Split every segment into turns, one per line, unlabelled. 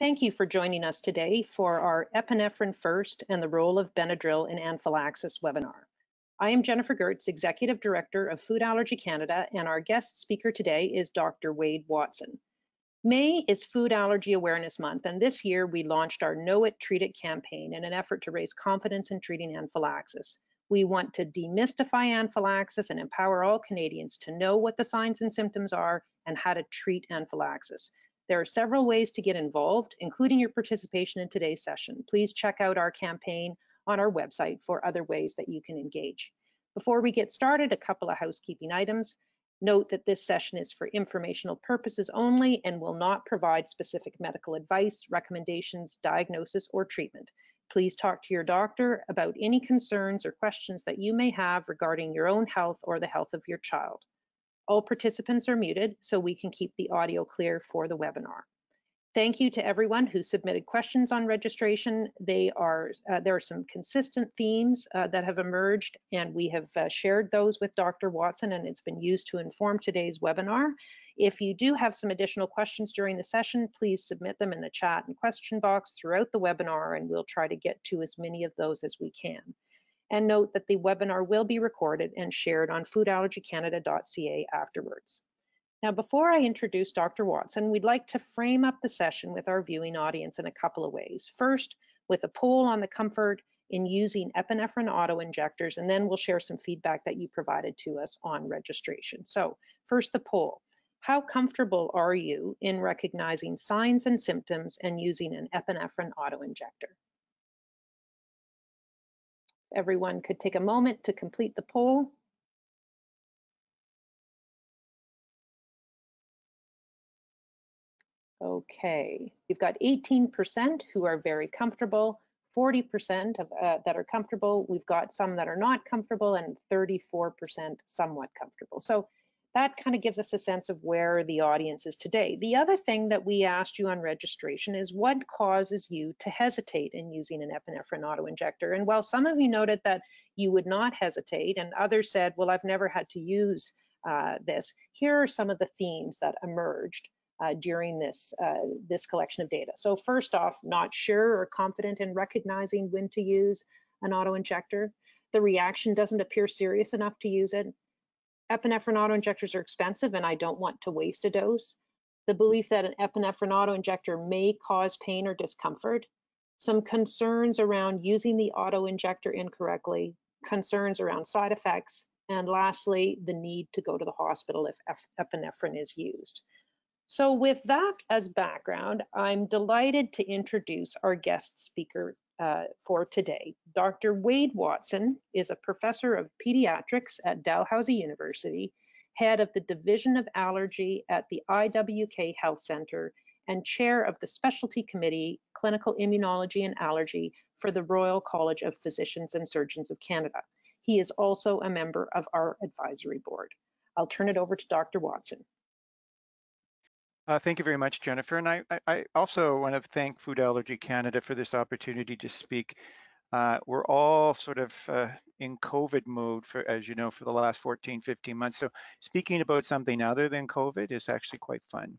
Thank you for joining us today for our Epinephrine First and the Role of Benadryl in Anaphylaxis webinar. I am Jennifer Gerdts, Executive Director of Food Allergy Canada, and our guest speaker today is Dr. Wade Watson. May is Food Allergy Awareness Month, and this year we launched our Know It, Treat It campaign in an effort to raise confidence in treating anaphylaxis. We want to demystify anaphylaxis and empower all Canadians to know what the signs and symptoms are and how to treat anaphylaxis. There are several ways to get involved, including your participation in today's session. Please check out our campaign on our website for other ways that you can engage. Before we get started, a couple of housekeeping items. Note that this session is for informational purposes only and will not provide specific medical advice, recommendations, diagnosis, or treatment. Please talk to your doctor about any concerns or questions that you may have regarding your own health or the health of your child. All participants are muted so we can keep the audio clear for the webinar. Thank you to everyone who submitted questions on registration. They are uh, there are some consistent themes uh, that have emerged and we have uh, shared those with Dr. Watson and it's been used to inform today's webinar. If you do have some additional questions during the session, please submit them in the chat and question box throughout the webinar and we'll try to get to as many of those as we can and note that the webinar will be recorded and shared on foodallergycanada.ca afterwards. Now, before I introduce Dr. Watson, we'd like to frame up the session with our viewing audience in a couple of ways. First, with a poll on the comfort in using epinephrine auto-injectors, and then we'll share some feedback that you provided to us on registration. So first, the poll. How comfortable are you in recognizing signs and symptoms and using an epinephrine auto-injector? Everyone could take a moment to complete the poll. Okay, we've got 18% who are very comfortable, 40% of, uh, that are comfortable. We've got some that are not comfortable and 34% somewhat comfortable. So that kind of gives us a sense of where the audience is today. The other thing that we asked you on registration is what causes you to hesitate in using an epinephrine autoinjector? And while some of you noted that you would not hesitate and others said, well, I've never had to use uh, this, here are some of the themes that emerged uh, during this, uh, this collection of data. So first off, not sure or confident in recognizing when to use an autoinjector. The reaction doesn't appear serious enough to use it epinephrine autoinjectors are expensive and I don't want to waste a dose. The belief that an epinephrine autoinjector may cause pain or discomfort. Some concerns around using the autoinjector incorrectly, concerns around side effects, and lastly, the need to go to the hospital if epinephrine is used. So with that as background, I'm delighted to introduce our guest speaker uh, for today. Dr. Wade Watson is a professor of pediatrics at Dalhousie University, head of the Division of Allergy at the IWK Health Center, and chair of the Specialty Committee, Clinical Immunology and Allergy for the Royal College of Physicians and Surgeons of Canada. He is also a member of our advisory board. I'll turn it over to Dr. Watson.
Uh, thank you very much, Jennifer. And I, I also want to thank Food Allergy Canada for this opportunity to speak. Uh, we're all sort of uh, in COVID mode, for, as you know, for the last 14, 15 months. So speaking about something other than COVID is actually quite fun.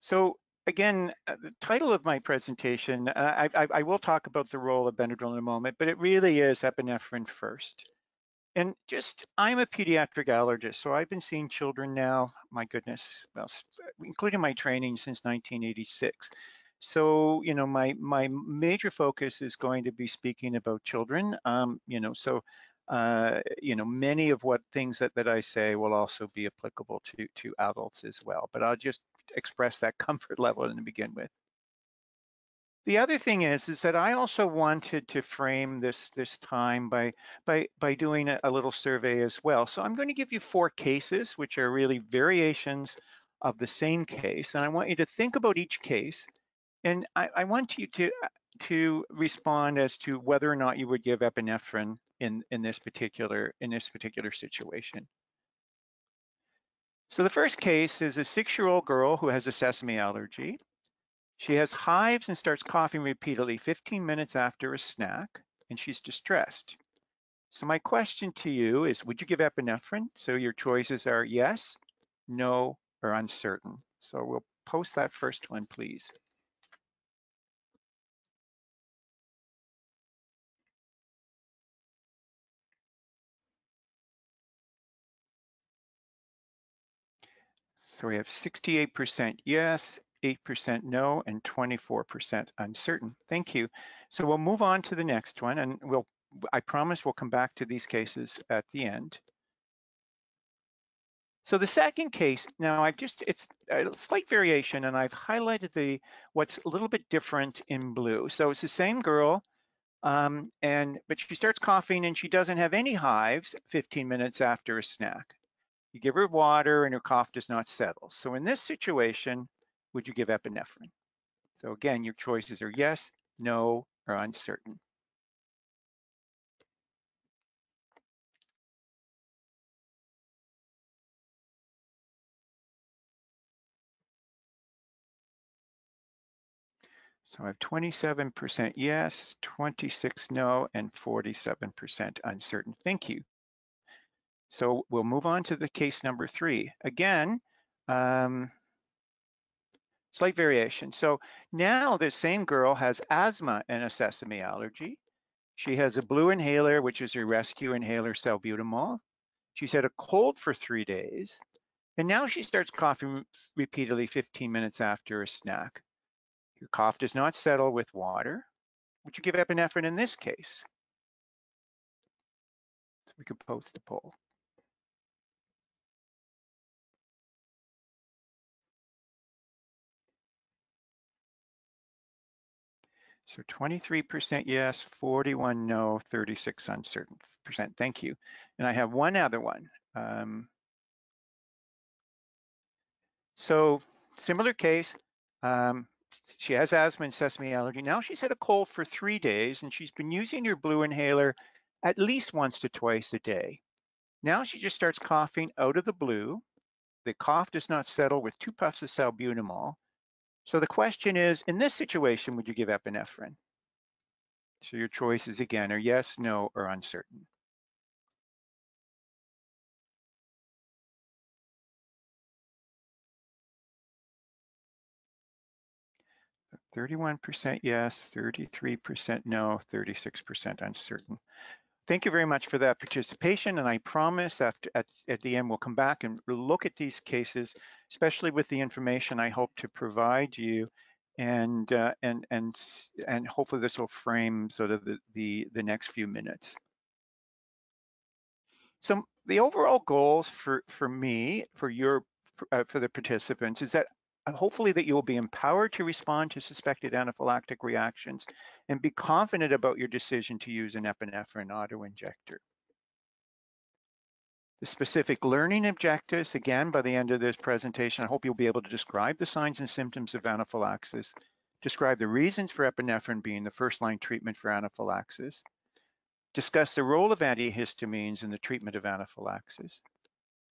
So again, uh, the title of my presentation, uh, I, I, I will talk about the role of Benadryl in a moment, but it really is epinephrine first. And just, I'm a pediatric allergist, so I've been seeing children now, my goodness, well, including my training since 1986. So, you know, my my major focus is going to be speaking about children. Um, you know, so uh, you know, many of what things that, that I say will also be applicable to to adults as well. But I'll just express that comfort level to begin with. The other thing is, is that I also wanted to frame this this time by by by doing a, a little survey as well. So I'm going to give you four cases, which are really variations of the same case, and I want you to think about each case, and I, I want you to to respond as to whether or not you would give epinephrine in in this particular in this particular situation. So the first case is a six-year-old girl who has a sesame allergy. She has hives and starts coughing repeatedly 15 minutes after a snack, and she's distressed. So my question to you is, would you give epinephrine? So your choices are yes, no, or uncertain. So we'll post that first one, please. So we have 68% yes, 8% no, and 24% uncertain. Thank you. So we'll move on to the next one, and we'll, I promise we'll come back to these cases at the end. So the second case, now I've just, it's a slight variation and I've highlighted the what's a little bit different in blue. So it's the same girl, um, and but she starts coughing and she doesn't have any hives 15 minutes after a snack. You give her water and her cough does not settle. So in this situation, would you give epinephrine? So again, your choices are yes, no, or uncertain. So I have 27% yes, 26 no, and 47% uncertain. Thank you. So we'll move on to the case number three. Again, um, slight variation. So now this same girl has asthma and a sesame allergy. She has a blue inhaler, which is her rescue inhaler salbutamol. She's had a cold for three days. And now she starts coughing repeatedly 15 minutes after a snack. Your cough does not settle with water. Would you give epinephrine in this case? So we could post the poll. So 23% yes, 41 no, 36 uncertain percent. Thank you. And I have one other one. Um, so similar case, um, she has asthma and sesame allergy. Now she's had a cold for three days and she's been using her blue inhaler at least once to twice a day. Now she just starts coughing out of the blue. The cough does not settle with two puffs of salbutamol. So the question is, in this situation, would you give epinephrine? So your choices again are yes, no, or uncertain. 31% yes, 33% no, 36% uncertain. Thank you very much for that participation. And I promise after, at, at the end, we'll come back and look at these cases, especially with the information I hope to provide you. And, uh, and, and, and hopefully this will frame sort of the, the, the next few minutes. So the overall goals for, for me, for your, uh, for the participants is that hopefully that you will be empowered to respond to suspected anaphylactic reactions and be confident about your decision to use an epinephrine autoinjector. The specific learning objectives, again, by the end of this presentation, I hope you'll be able to describe the signs and symptoms of anaphylaxis, describe the reasons for epinephrine being the first-line treatment for anaphylaxis, discuss the role of antihistamines in the treatment of anaphylaxis,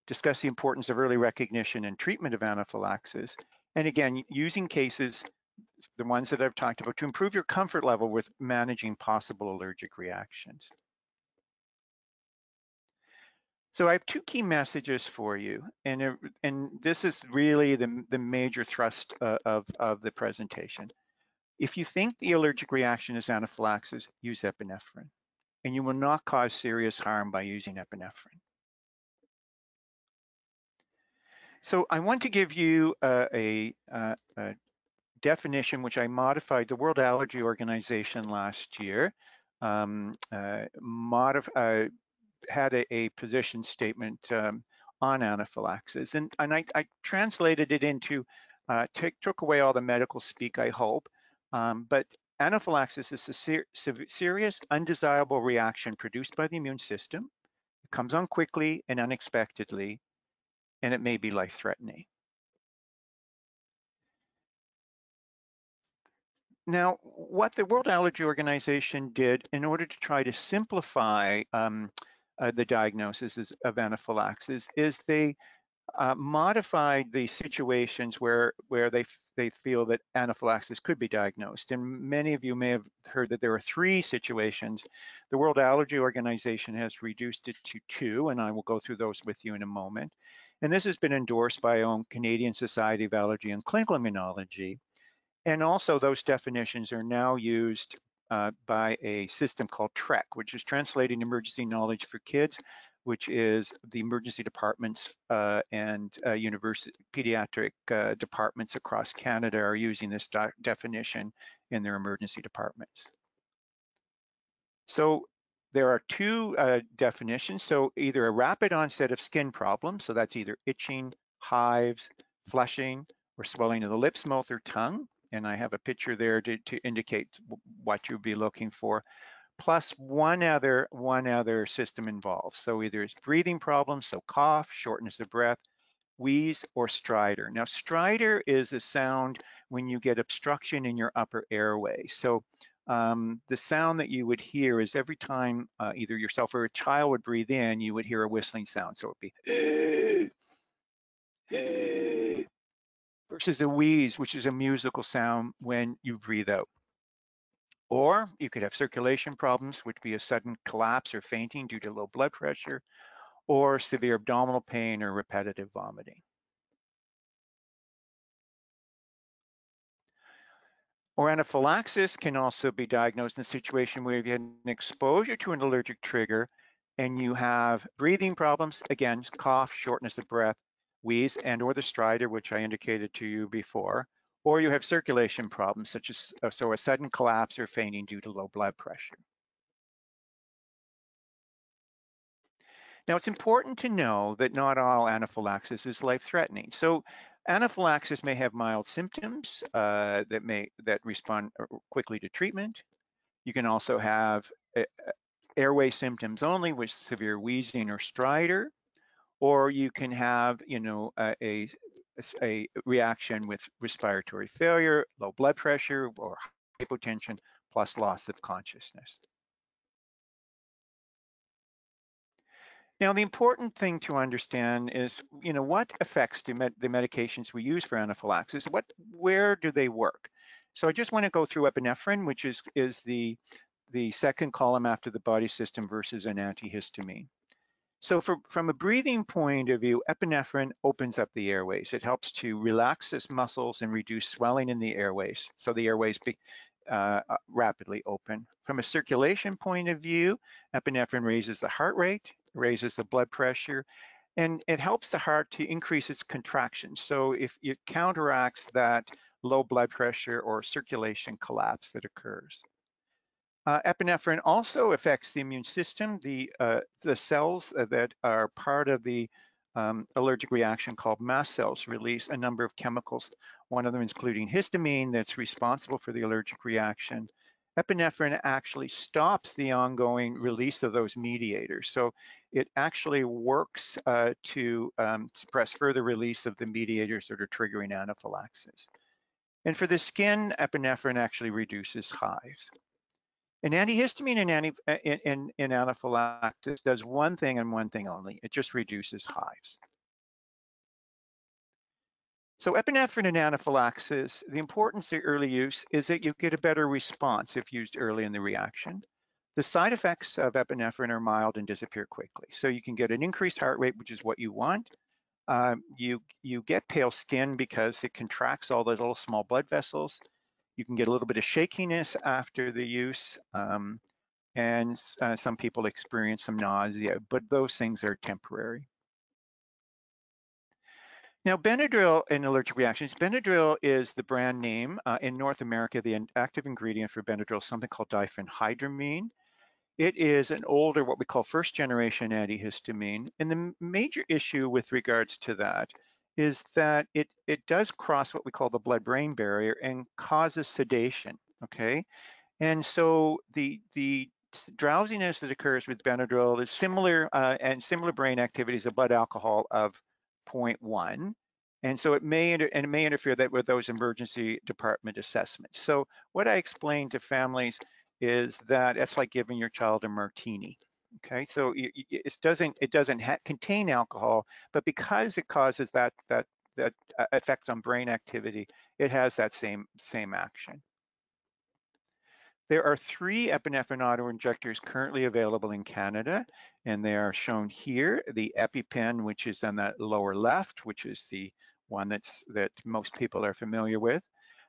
discuss the importance of early recognition and treatment of anaphylaxis, and again, using cases, the ones that I've talked about, to improve your comfort level with managing possible allergic reactions. So I have two key messages for you, and, and this is really the, the major thrust uh, of, of the presentation. If you think the allergic reaction is anaphylaxis, use epinephrine, and you will not cause serious harm by using epinephrine. So I want to give you uh, a, a, a, definition which I modified the World Allergy Organization last year, um, uh, modif uh, had a, a, position statement um, on anaphylaxis. And, and I, I translated it into, uh, took away all the medical speak, I hope. Um, but anaphylaxis is a ser serious, undesirable reaction produced by the immune system. It comes on quickly and unexpectedly and it may be life-threatening. Now, what the World Allergy Organization did in order to try to simplify um, uh, the diagnosis of anaphylaxis is they uh, modified the situations where where they they feel that anaphylaxis could be diagnosed. And many of you may have heard that there are three situations. The World Allergy Organization has reduced it to two, and I will go through those with you in a moment. And this has been endorsed by own Canadian Society of Allergy and Clinical Immunology. And also those definitions are now used uh, by a system called TREKK, which is Translating Emergency Knowledge for Kids, which is the emergency departments uh, and uh, university pediatric uh, departments across Canada are using this definition in their emergency departments. So there are two uh, definitions. So either a rapid onset of skin problems, so that's either itching, hives, flushing, or swelling of the lips, mouth, or tongue. And I have a picture there to, to indicate what you'd be looking for, plus one other, one other system involved. So either it's breathing problems, so cough, shortness of breath, wheeze, or stridor. Now, stridor is a sound when you get obstruction in your upper airway. So um, the sound that you would hear is every time uh, either yourself or a child would breathe in, you would hear a whistling sound. So it'd be versus a wheeze, which is a musical sound when you breathe out. Or you could have circulation problems, which would be a sudden collapse or fainting due to low blood pressure, or severe abdominal pain or repetitive vomiting. Or anaphylaxis can also be diagnosed in a situation where you had an exposure to an allergic trigger and you have breathing problems, again, cough, shortness of breath, wheeze, and or the stridor, which I indicated to you before, or you have circulation problems such as uh, so a sudden collapse or fainting due to low blood pressure. Now, it's important to know that not all anaphylaxis is life-threatening. So Anaphylaxis may have mild symptoms uh, that may that respond uh, quickly to treatment. You can also have uh, airway symptoms only with severe wheezing or stridor, or you can have, you know, a, a, a reaction with respiratory failure, low blood pressure, or hypotension, plus loss of consciousness. Now, the important thing to understand is, you know, what affects the, med the medications we use for anaphylaxis? What, where do they work? So I just want to go through epinephrine, which is, is the, the second column after the body system versus an antihistamine. So for, from a breathing point of view, epinephrine opens up the airways. It helps to relax its muscles and reduce swelling in the airways. So the airways be, uh, rapidly open. From a circulation point of view, epinephrine raises the heart rate, raises the blood pressure, and it helps the heart to increase its contraction. So if it counteracts that low blood pressure or circulation collapse that occurs. Uh, epinephrine also affects the immune system. The, uh, the cells that are part of the um, allergic reaction called mast cells release a number of chemicals, one of them including histamine that's responsible for the allergic reaction epinephrine actually stops the ongoing release of those mediators. So it actually works uh, to um, suppress further release of the mediators that are triggering anaphylaxis. And for the skin, epinephrine actually reduces hives. An antihistamine in, anti, in, in, in anaphylaxis does one thing and one thing only, it just reduces hives. So epinephrine in anaphylaxis, the importance of early use is that you get a better response if used early in the reaction. The side effects of epinephrine are mild and disappear quickly. So you can get an increased heart rate, which is what you want. Um, you, you get pale skin because it contracts all the little small blood vessels. You can get a little bit of shakiness after the use. Um, and uh, some people experience some nausea, but those things are temporary. Now, Benadryl in allergic reactions, Benadryl is the brand name. Uh, in North America, the active ingredient for Benadryl is something called diphenhydramine. It is an older, what we call first generation antihistamine. And the major issue with regards to that is that it, it does cross what we call the blood-brain barrier and causes sedation, okay? And so the, the drowsiness that occurs with Benadryl is similar uh, and similar brain activities of blood alcohol of 0.1. And so it may and it may interfere that with those emergency department assessments. So what I explain to families is that it's like giving your child a martini. Okay, so it doesn't it doesn't contain alcohol, but because it causes that that that uh, effect on brain activity, it has that same same action. There are three epinephrine auto-injectors currently available in Canada, and they are shown here. The EpiPen, which is on that lower left, which is the one that's, that most people are familiar with.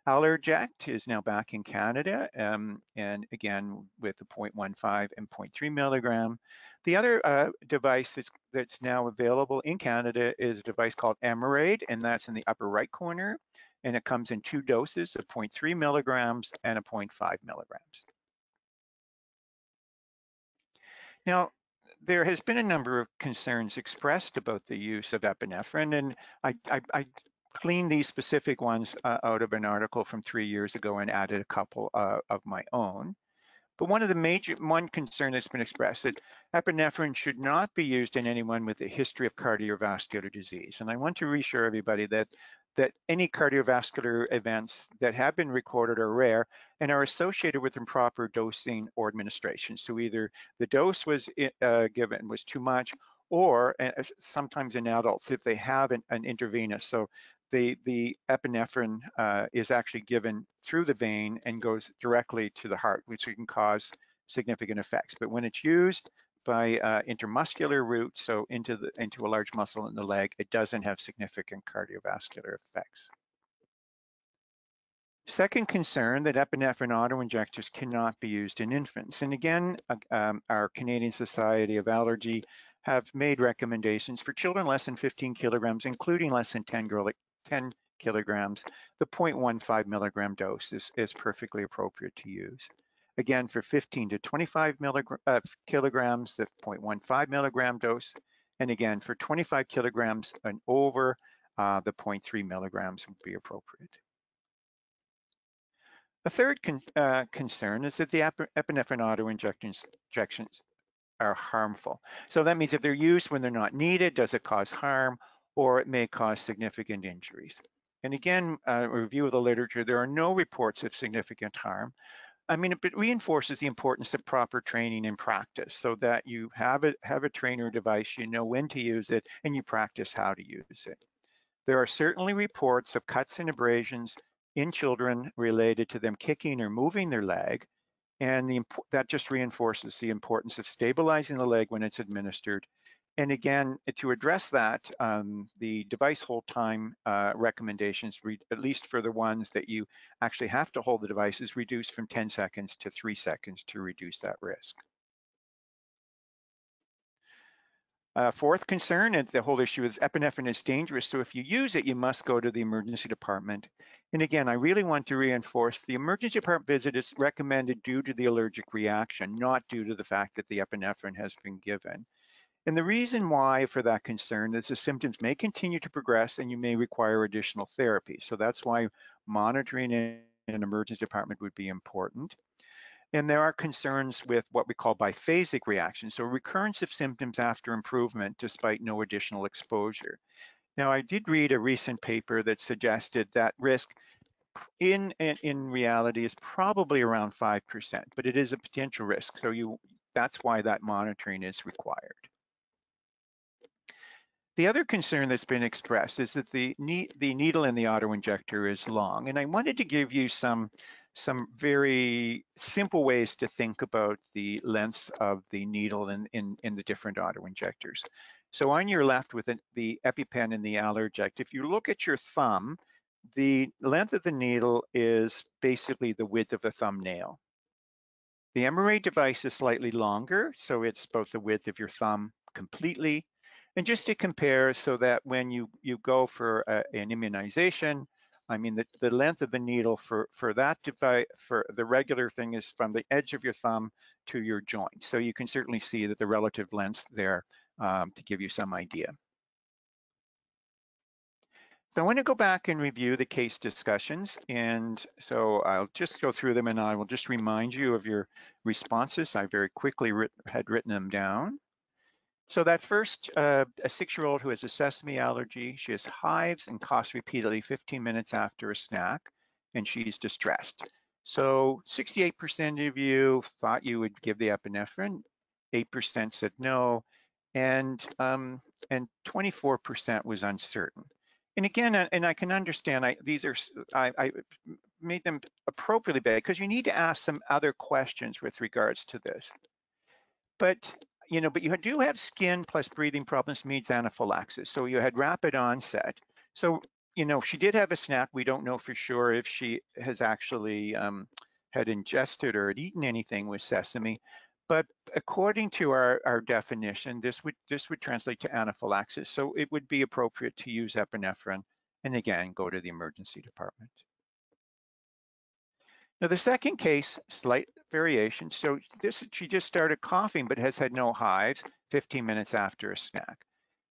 Allerject is now back in Canada, um, and again with the 0.15 and 0.3 milligram. The other uh, device that's, that's now available in Canada is a device called Emerade, and that's in the upper right corner and it comes in two doses of 0.3 milligrams and a 0.5 milligrams. Now, there has been a number of concerns expressed about the use of epinephrine, and I, I, I cleaned these specific ones uh, out of an article from three years ago and added a couple uh, of my own. But one of the major, one concern that's been expressed that epinephrine should not be used in anyone with a history of cardiovascular disease. And I want to reassure everybody that that any cardiovascular events that have been recorded are rare and are associated with improper dosing or administration. So either the dose was uh, given was too much or uh, sometimes in adults if they have an, an intravenous. So the, the epinephrine uh, is actually given through the vein and goes directly to the heart, which can cause significant effects. But when it's used by uh, intramuscular route, so into the into a large muscle in the leg, it doesn't have significant cardiovascular effects. Second concern that epinephrine autoinjectors cannot be used in infants. And again, uh, um, our Canadian Society of Allergy have made recommendations for children less than 15 kilograms, including less than 10, 10 kilograms. The 0.15 milligram dose is, is perfectly appropriate to use. Again, for 15 to 25 uh, kilograms, the 0.15 milligram dose. And again, for 25 kilograms and over, uh, the 0.3 milligrams would be appropriate. A third con uh, concern is that the epinephrine auto-injections injections are harmful. So that means if they're used when they're not needed, does it cause harm, or it may cause significant injuries. And again, uh, a review of the literature, there are no reports of significant harm, I mean, it reinforces the importance of proper training and practice so that you have a, have a trainer device, you know when to use it, and you practice how to use it. There are certainly reports of cuts and abrasions in children related to them kicking or moving their leg, and the, that just reinforces the importance of stabilizing the leg when it's administered and again, to address that, um, the device hold time uh, recommendations, at least for the ones that you actually have to hold the device, is reduced from 10 seconds to three seconds to reduce that risk. Uh, fourth concern, and the whole issue is epinephrine is dangerous. So if you use it, you must go to the emergency department. And again, I really want to reinforce the emergency department visit is recommended due to the allergic reaction, not due to the fact that the epinephrine has been given. And the reason why for that concern is the symptoms may continue to progress and you may require additional therapy. So that's why monitoring in an emergency department would be important. And there are concerns with what we call biphasic reactions, so recurrence of symptoms after improvement despite no additional exposure. Now, I did read a recent paper that suggested that risk in, in, in reality is probably around 5%, but it is a potential risk. So you that's why that monitoring is required. The other concern that's been expressed is that the, the needle in the auto-injector is long. And I wanted to give you some, some very simple ways to think about the length of the needle in, in, in the different auto-injectors. So on your left with the EpiPen and the Allerject, if you look at your thumb, the length of the needle is basically the width of a thumbnail. The Emerade device is slightly longer, so it's about the width of your thumb completely. And just to compare so that when you, you go for a, an immunization, I mean, the, the length of the needle for, for that device, for the regular thing is from the edge of your thumb to your joint. So you can certainly see that the relative length there um, to give you some idea. So I want to go back and review the case discussions. And so I'll just go through them and I will just remind you of your responses. I very quickly writ had written them down. So that first, uh, a six-year-old who has a sesame allergy, she has hives and coughs repeatedly 15 minutes after a snack, and she's distressed. So 68% of you thought you would give the epinephrine, 8% said no, and um, and 24% was uncertain. And again, uh, and I can understand, I, these are, I, I made them appropriately vague because you need to ask some other questions with regards to this. But, you know, but you do have skin plus breathing problems means anaphylaxis. So you had rapid onset. So, you know, she did have a snack. We don't know for sure if she has actually um, had ingested or had eaten anything with sesame. But according to our, our definition, this would this would translate to anaphylaxis. So it would be appropriate to use epinephrine and again, go to the emergency department. Now the second case, slight variation. So this she just started coughing but has had no hives 15 minutes after a snack.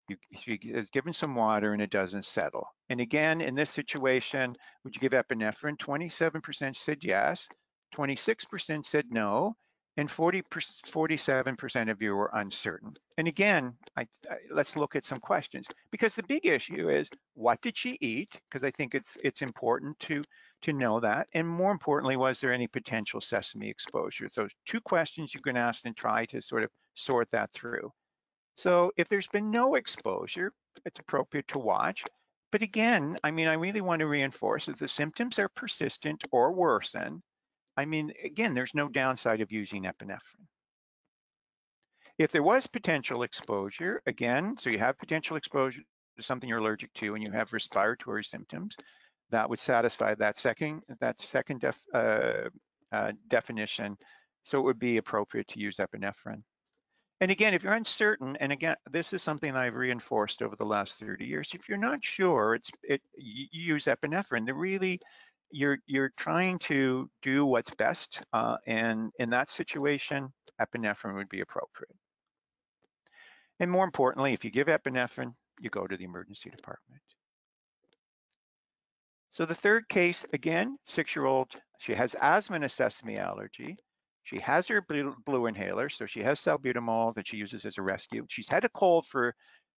You, she is given some water and it doesn't settle. And again, in this situation, would you give epinephrine? 27% said yes, 26% said no, and 40 47% of you were uncertain. And again, I, I, let's look at some questions because the big issue is what did she eat? Because I think it's it's important to to know that. And more importantly, was there any potential sesame exposure? So two questions you can ask and try to sort of sort that through. So if there's been no exposure, it's appropriate to watch. But again, I mean, I really want to reinforce if the symptoms are persistent or worsen, I mean, again, there's no downside of using epinephrine. If there was potential exposure, again, so you have potential exposure to something you're allergic to and you have respiratory symptoms, that would satisfy that second that second def, uh, uh, definition. So it would be appropriate to use epinephrine. And again, if you're uncertain, and again, this is something I've reinforced over the last 30 years, if you're not sure, it's it you use epinephrine. The really you're you're trying to do what's best, uh, and in that situation, epinephrine would be appropriate. And more importantly, if you give epinephrine, you go to the emergency department. So the third case, again, six-year-old, she has asthma and a sesame allergy. She has her blue, blue inhaler, so she has salbutamol that she uses as a rescue. She's had a cold for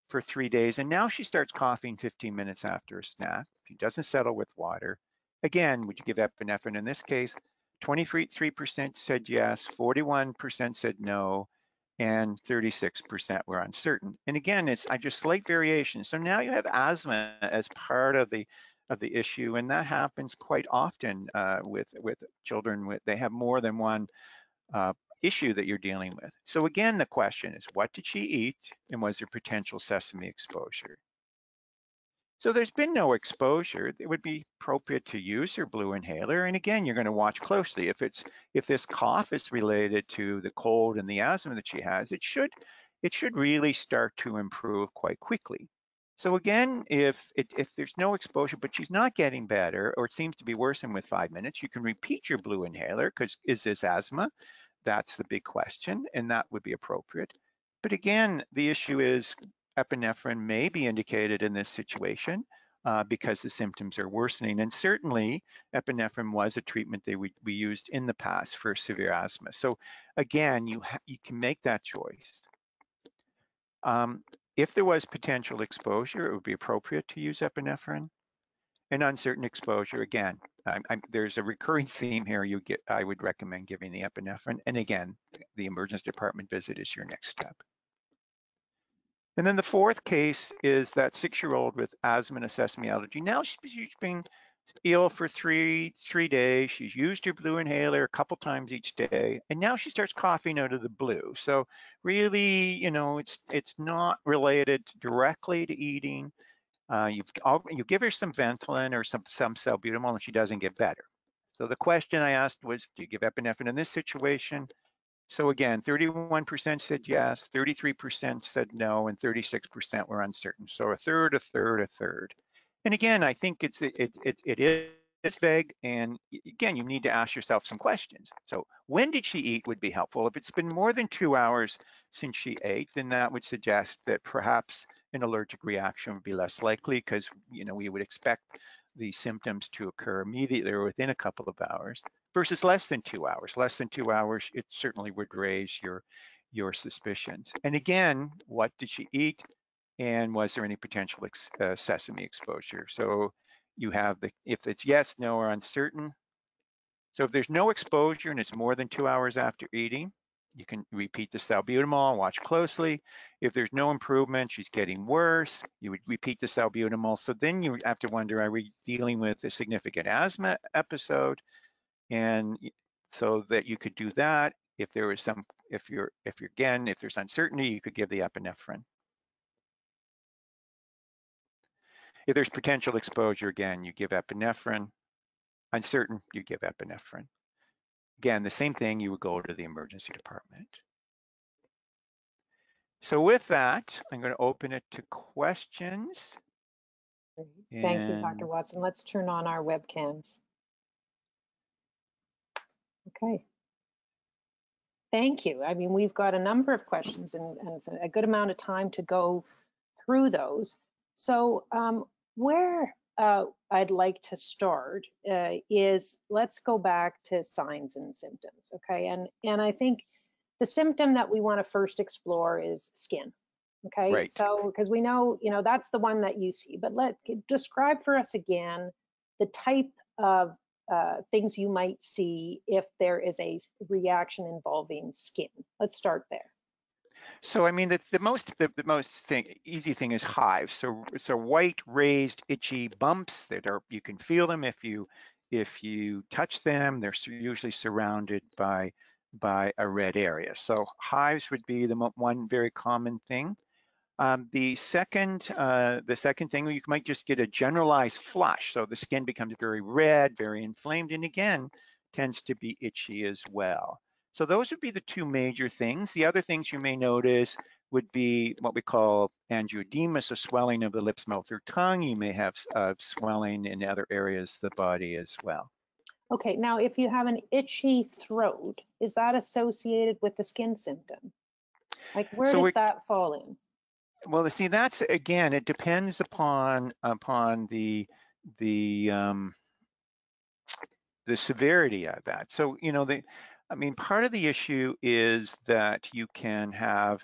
for three days, and now she starts coughing 15 minutes after a snack. She doesn't settle with water. Again, would you give epinephrine? In this case, 23% said yes, 41% said no, and 36% were uncertain. And again, it's I just slight variation. So now you have asthma as part of the of the issue, and that happens quite often uh, with with children. With they have more than one uh, issue that you're dealing with. So again, the question is, what did she eat, and was there potential sesame exposure? So there's been no exposure. It would be appropriate to use your blue inhaler. And again, you're going to watch closely. If it's if this cough is related to the cold and the asthma that she has, it should it should really start to improve quite quickly. So again, if it, if there's no exposure, but she's not getting better, or it seems to be worsening with five minutes, you can repeat your blue inhaler because is this asthma? That's the big question, and that would be appropriate. But again, the issue is epinephrine may be indicated in this situation uh, because the symptoms are worsening. And certainly epinephrine was a treatment that we, we used in the past for severe asthma. So again, you, you can make that choice. Um, if there was potential exposure, it would be appropriate to use epinephrine. And uncertain exposure, again, I'm, I'm, there's a recurring theme here. You get, I would recommend giving the epinephrine. And again, the emergency department visit is your next step. And then the fourth case is that six-year-old with asthma and a sesame allergy. Now she's been ill for three three days. She's used her blue inhaler a couple times each day, and now she starts coughing out of the blue. So really, you know, it's it's not related directly to eating. Uh, you you give her some Ventolin or some some salbutamol, and she doesn't get better. So the question I asked was, do you give epinephrine in this situation? So again, 31% said yes, 33% said no, and 36% were uncertain. So a third, a third, a third. And again, I think it's it it it is vague, and again, you need to ask yourself some questions. So when did she eat would be helpful. If it's been more than two hours since she ate, then that would suggest that perhaps an allergic reaction would be less likely because you know we would expect the symptoms to occur immediately or within a couple of hours versus less than two hours. Less than two hours, it certainly would raise your your suspicions. And again, what did she eat? And was there any potential ex uh, sesame exposure? So you have the, if it's yes, no, or uncertain. So if there's no exposure and it's more than two hours after eating, you can repeat the salbutamol, watch closely. If there's no improvement, she's getting worse, you would repeat the salbutamol. So then you have to wonder, are we dealing with a significant asthma episode? And so that you could do that. If there was some, if you're, if you're again, if there's uncertainty, you could give the epinephrine. If there's potential exposure, again, you give epinephrine. Uncertain, you give epinephrine. Again, the same thing, you would go to the emergency department. So with that, I'm going to open it to questions.
Thank you, Dr. Watson. Let's turn on our webcams. Okay. Thank you. I mean, we've got a number of questions and, and a good amount of time to go through those. So um, where uh, I'd like to start uh, is let's go back to signs and symptoms, okay? And and I think the symptom that we want to first explore is skin, okay?
Right.
So because we know, you know, that's the one that you see, but let describe for us again the type of uh, things you might see if there is a reaction involving skin. Let's start there.
So I mean, the, the most the, the most thing easy thing is hives. So so white raised itchy bumps that are you can feel them if you if you touch them. They're usually surrounded by by a red area. So hives would be the one very common thing. Um, the second uh, the second thing you might just get a generalized flush. So the skin becomes very red, very inflamed, and again tends to be itchy as well. So those would be the two major things. The other things you may notice would be what we call angioedema, a swelling of the lips, mouth, or tongue. You may have uh, swelling in other areas of the body as well.
Okay, now if you have an itchy throat, is that associated with the skin symptom? Like where so does that fall in?
Well, see, that's again, it depends upon upon the the um, the severity of that. So you know, the I mean, part of the issue is that you can have,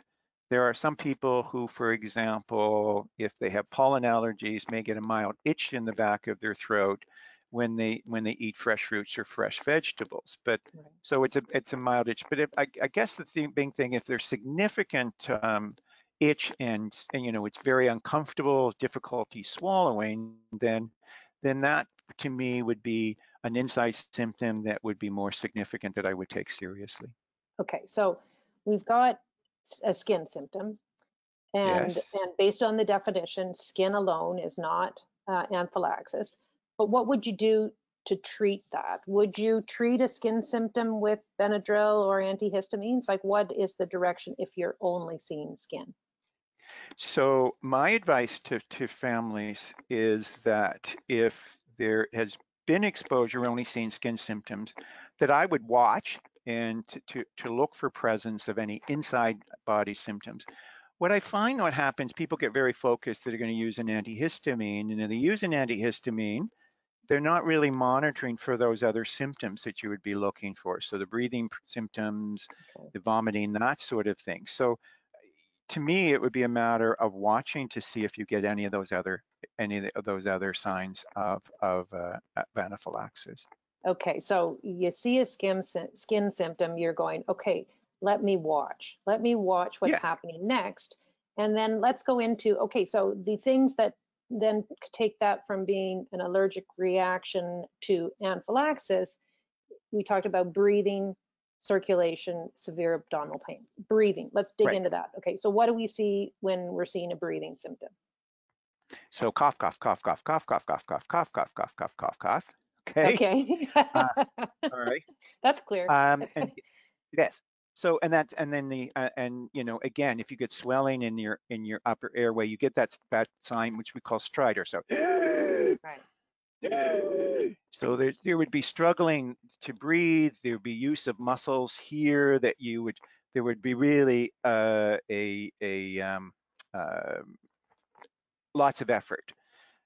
there are some people who, for example, if they have pollen allergies, may get a mild itch in the back of their throat when they when they eat fresh fruits or fresh vegetables. But right. so it's a it's a mild itch. But if, I, I guess the thing, big thing, if there's significant um, itch and, and you know it's very uncomfortable, difficulty swallowing, then then that to me would be an inside symptom that would be more significant that I would take seriously.
Okay, so we've got a skin symptom, and yes. and based on the definition, skin alone is not uh, anaphylaxis. But what would you do to treat that? Would you treat a skin symptom with Benadryl or antihistamines? Like, what is the direction if you're only seeing skin?
So my advice to, to families is that if there has been exposure, only seen skin symptoms, that I would watch and to, to, to look for presence of any inside body symptoms. What I find what happens, people get very focused that they're going to use an antihistamine, and if they use an antihistamine, they're not really monitoring for those other symptoms that you would be looking for. So the breathing symptoms, the vomiting, that sort of thing. So to me, it would be a matter of watching to see if you get any of those other any of those other signs of of uh, anaphylaxis.
Okay, so you see a skin skin symptom, you're going, okay, let me watch. Let me watch what's happening next, and then let's go into okay. So the things that then take that from being an allergic reaction to anaphylaxis, we talked about breathing, circulation, severe abdominal pain. Breathing, let's dig right. into that. Okay, so what do we see when we're seeing a breathing symptom?
So cough, cough, cough, cough, cough, cough, cough, cough, cough, cough, cough, cough, cough, cough. Okay.
Okay.
uh, all right.
That's clear.
Um, and, yes. So and that and then the uh, and you know again if you get swelling in your in your upper airway you get that that sign which we call stridor. So right. So there, there would be struggling to breathe. There would be use of muscles here that you would, there would be really uh, a, a um, uh, lots of effort.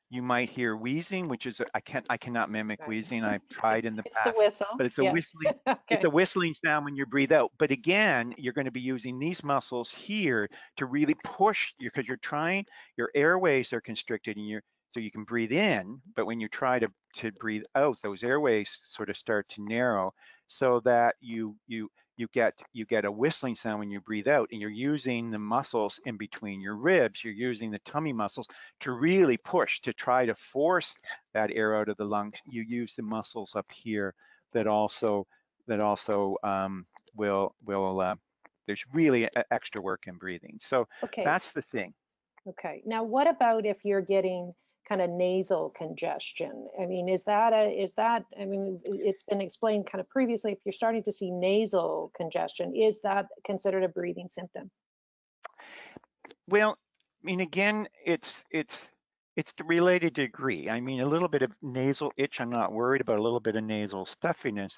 You might hear wheezing, which is I can't I cannot mimic wheezing. I've tried in the
it's
past.
It's the whistle.
But it's a
yeah.
whistling. okay. It's a whistling sound when you breathe out. But again, you're going to be using these muscles here to really push you because you're trying. Your airways are constricted, and you're so you can breathe in, but when you try to, to breathe out, those airways sort of start to narrow so that you, you, you get you get a whistling sound when you breathe out and you're using the muscles in between your ribs you're using the tummy muscles to really push to try to force that air out of the lungs. You use the muscles up here that also that also um, will will uh, there's really extra work in breathing. So
okay.
that's the thing.
Okay. Now what about if you're getting kind of nasal congestion. I mean, is that a is that I mean, it's been explained kind of previously. If you're starting to see nasal congestion, is that considered a breathing symptom?
Well, I mean, again, it's it's it's the related degree. I mean, a little bit of nasal itch, I'm not worried about. A little bit of nasal stuffiness.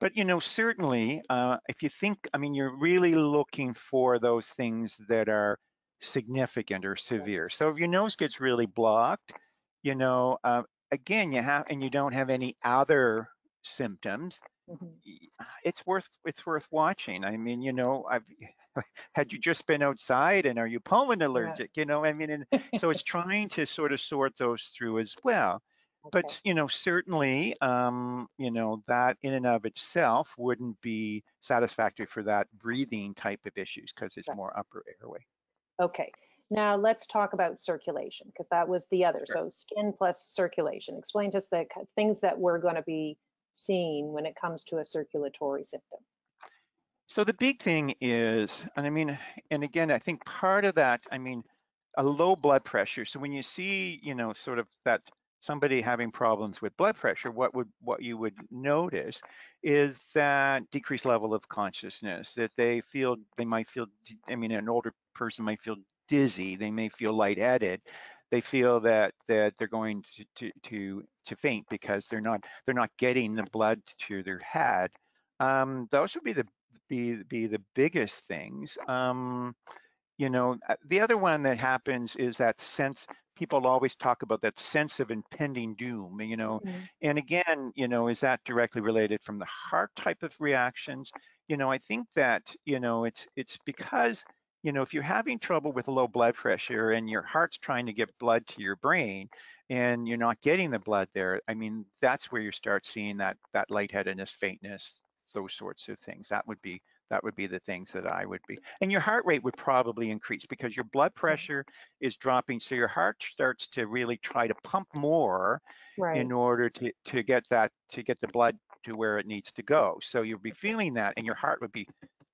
But you know, certainly, uh, if you think, I mean, you're really looking for those things that are significant or severe. So if your nose gets really blocked, you know, uh, again, you have, and you don't have any other symptoms, mm-hmm. it's worth it's worth watching. I mean, you know, I've had you just been outside and are you pollen allergic? Yeah. You know, I mean, and so it's trying to sort of sort those through as well. Okay. But you know, certainly, um, you know, that in and of itself wouldn't be satisfactory for that breathing type of issues because it's more upper airway.
Okay, now let's talk about circulation because that was the other. Sure. So skin plus circulation. Explain to us the things that we're going to be seeing when it comes to a circulatory symptom.
So the big thing is, and I mean, and again, I think part of that, I mean, a low blood pressure. So when you see, you know, sort of that somebody having problems with blood pressure, what would what you would notice is that decreased level of consciousness, that they feel they might feel, I mean, an older person might feel dizzy, they may feel lightheaded, they feel that that they're going to to to, to faint because they're not they're not getting the blood to their head. Um, those would be the be be the biggest things. Um, you know, uh, the other one that happens is that sense people always talk about that sense of impending doom, you know, mm-hmm. and again, you know, is that directly related from the heart type of reactions? You know, I think that, you know, it's it's because, you know, if you're having trouble with low blood pressure and your heart's trying to get blood to your brain and you're not getting the blood there, I mean, that's where you start seeing that that lightheadedness, faintness, those sorts of things. That would be that would be the things that I would be. And your heart rate would probably increase because your blood pressure is dropping. So your heart starts to really try to pump more right. in order to, to get that, to get the blood to where it needs to go. So you'll be feeling that and your heart would be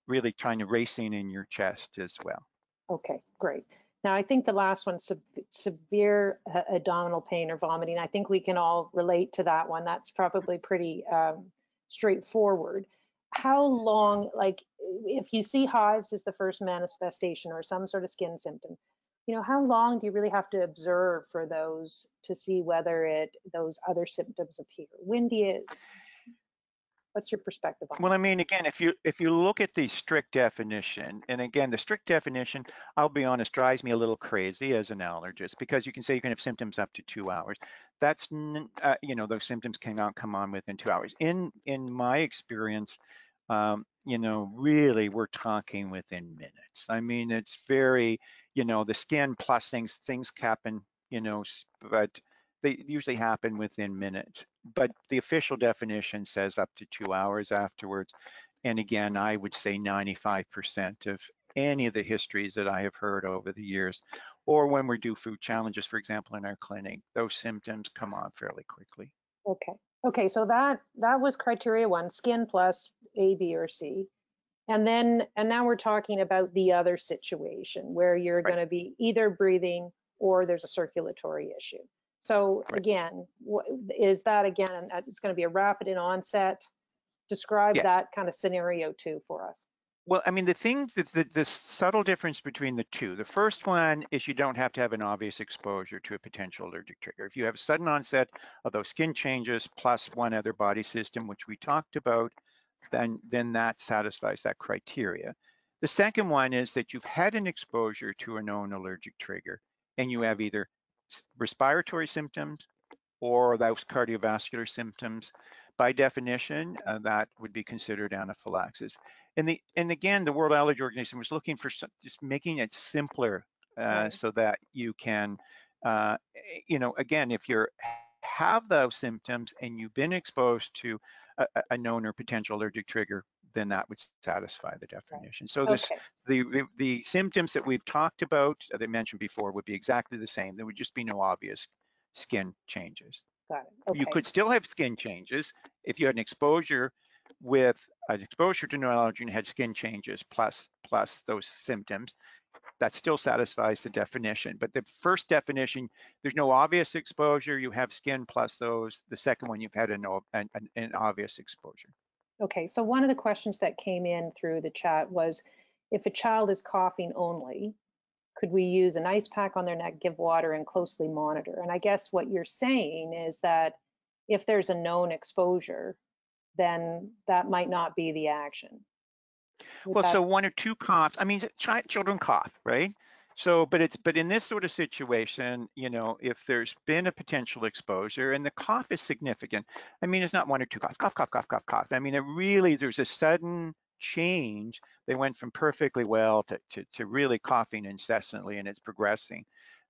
really trying to racing in your chest as well.
Okay, great. Now, I think the last one, se severe uh, abdominal pain or vomiting, I think we can all relate to that one. That's probably pretty um, straightforward how long, like if you see hives as the first manifestation or some sort of skin symptom, you know, how long do you really have to observe for those to see whether it those other symptoms appear? When do you what's your perspective on
well i mean again if you if you look at the strict definition and again the strict definition i'll be honest drives me a little crazy as an allergist because you can say you can have symptoms up to two hours. That's uh, you know those symptoms cannot come on within two hours. In in my experience um, you know, really we're talking within minutes. I mean, it's very, you know, the skin plus things, things happen, you know, but they usually happen within minutes. But the official definition says up to two hours afterwards. And again, I would say 95% of any of the histories that I have heard over the years, or when we do food challenges, for example, in our clinic, those symptoms come on fairly quickly.
Okay. Okay, so that that was criteria one, skin plus A, B, or C. And then, and now we're talking about the other situation where you're right. going to be either breathing or there's a circulatory issue. So right. again, is that again, uh, it's going to be a rapid in onset? Describe yes. that kind of scenario too for us.
Well, I mean, the thing that the, the subtle difference between the two, the first one is you don't have to have an obvious exposure to a potential allergic trigger. If you have a sudden onset of those skin changes plus one other body system, which we talked about, then, then that satisfies that criteria. The second one is that you've had an exposure to a known allergic trigger and you have either respiratory symptoms or those cardiovascular symptoms. By definition, uh, that would be considered anaphylaxis and the and again, the World Allergy Organization was looking for some, just making it simpler uh, right. so that you can, uh, you know, again, if you're have those symptoms and you've been exposed to a, a known or potential allergic trigger, then that would satisfy the definition. So this,
Okay,
the, the, the symptoms that we've talked about, uh, that I mentioned before, would be exactly the same. There would just be no obvious skin changes.
got it. Okay.
You could still have skin changes if you had an exposure with an exposure to no allergen and had skin changes plus plus those symptoms. That still satisfies the definition. But the first definition, there's no obvious exposure. You have skin plus those. The second one, you've had an, an, an obvious exposure.
Okay, so one of the questions that came in through the chat was, if a child is coughing only, could we use an ice pack on their neck, give water, and closely monitor? And I guess what you're saying is that if there's a known exposure, then that might not be the action.
Well, so one or two coughs. I mean, chi- children cough, right? So, but it's but in this sort of situation, you know, if there's been a potential exposure and the cough is significant, I mean, it's not one or two coughs, cough, cough, cough, cough, cough. I mean, it really there's a sudden change. They went from perfectly well to to, to really coughing incessantly, and it's progressing.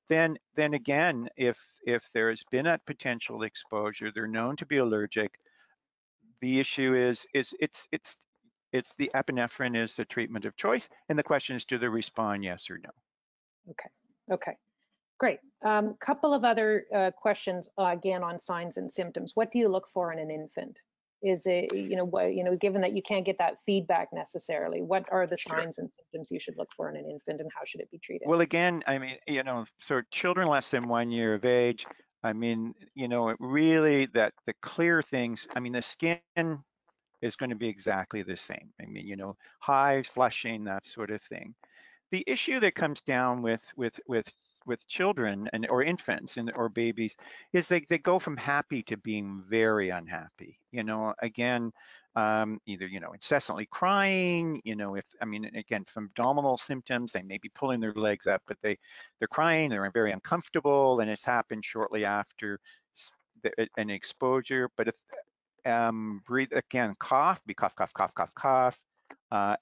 Then, then again, if if there's been a potential exposure, they're known to be allergic. The issue is is it's it's it's the epinephrine is the treatment of choice, and the question is, do they respond, yes or no?
Okay, okay, great. Um, couple of other uh, questions uh, again on signs and symptoms. What do you look for in an infant? Is it, you know, what, you know, given that you can't get that feedback necessarily, what are the
Sure.
signs and symptoms you should look for in an infant and how should it be treated?
Well, again, I mean, you know, so children less than one year of age, I mean, you know, it really that the clear things, I mean, the skin is going to be exactly the same. I mean, you know, hives, flushing, that sort of thing. The issue that comes down with with with with children and or infants and or babies is they they go from happy to being very unhappy. You know, again, um, either you know incessantly crying. You know, if I mean, again, from abdominal symptoms, they may be pulling their legs up, but they they're crying, they're very uncomfortable, and it's happened shortly after an exposure. But if um, breathe again, cough, be cough, cough, cough, cough, cough. Uh,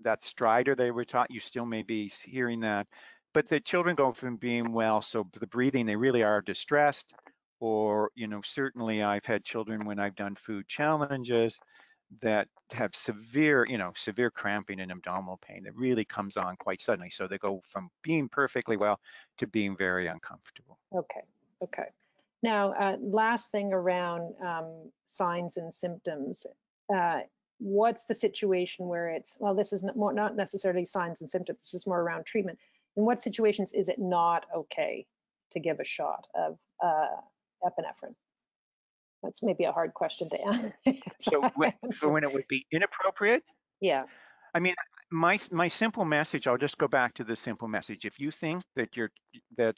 that stridor they were taught, you still may be hearing that. But the children go from being well, so the breathing, they really are distressed. Or, you know, certainly I've had children when I've done food challenges that have severe, you know, severe cramping and abdominal pain that really comes on quite suddenly. So they go from being perfectly well to being very uncomfortable.
Okay, okay. Now, uh, last thing around um, signs and symptoms. Uh, what's the situation where it's, well, this is not, more, not necessarily signs and symptoms, this is more around treatment. In what situations is it not okay to give a shot of uh, epinephrine? That's maybe a hard question to answer.
So when, so when it would be inappropriate,
Yeah,
I mean, my my simple message. I'll just go back to the simple message. If you think that you're that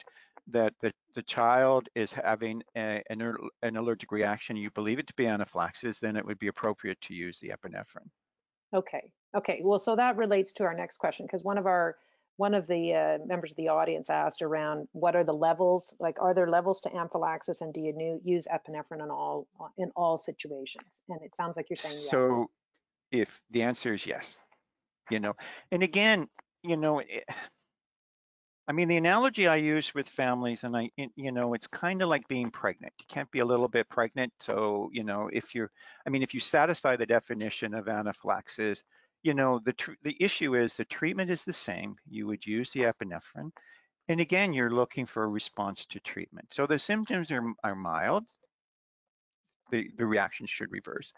that the, the child is having a, an, an allergic reaction, you believe it to be anaphylaxis, then it would be appropriate to use the epinephrine.
Okay, okay. Well, so that relates to our next question because one of our one of the uh, members of the audience asked around what are the levels? Like, are there levels to anaphylaxis, and do you use epinephrine in all in all situations? And it sounds like you're saying yes.
So if the answer is yes, you know, and again, you know, it, I mean, the analogy I use with families, and I, you know, it's kind of like being pregnant. You can't be a little bit pregnant. So, you know, if you're, I mean, if you satisfy the definition of anaphylaxis, you know, the the issue is the treatment is the same. You would use the epinephrine, and again, you're looking for a response to treatment. So the symptoms are are mild. The the reaction should reverse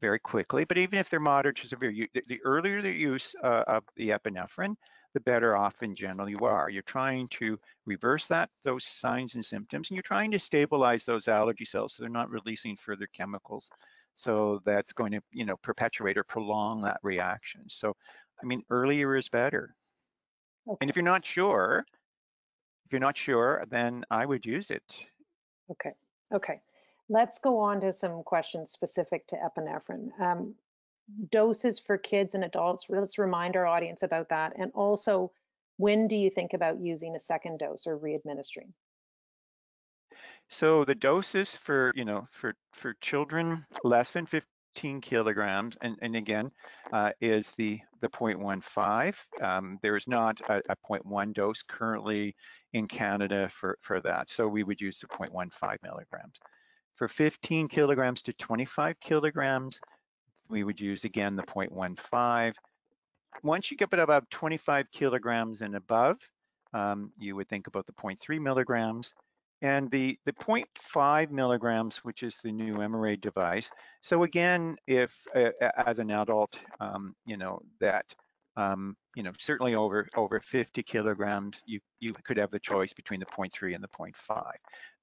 very quickly. But even if they're moderate to severe, you, the, the earlier the use uh, of the epinephrine, the better off in general you are. You're trying to reverse that those signs and symptoms, and you're trying to stabilize those allergy cells so they're not releasing further chemicals. So that's going to, you know, perpetuate or prolong that reaction. So, I mean, earlier is better.
Okay.
And if you're not sure, if you're not sure, then I would use it.
Okay, okay. Let's go on to some questions specific to epinephrine. Um, doses for kids and adults, let's remind our audience about that. And also, when do you think about using a second dose or readministering?
So the doses for, you know, for, for children less than 15 kilograms, and, and again, uh, is the, the 0.15. Um, there is not a, a 0.1 dose currently in Canada for, for that. So we would use the 0.15 milligrams. For 15 kilograms to 25 kilograms, we would use again the 0.15. Once you get about 25 kilograms and above, um, you would think about the 0.3 milligrams. And the, the 0.5 milligrams, which is the new Emerade device. So again, if uh, as an adult, um, you know, that, um, you know, certainly over over 50 kilograms, you, you could have the choice between the 0.3 and the 0.5.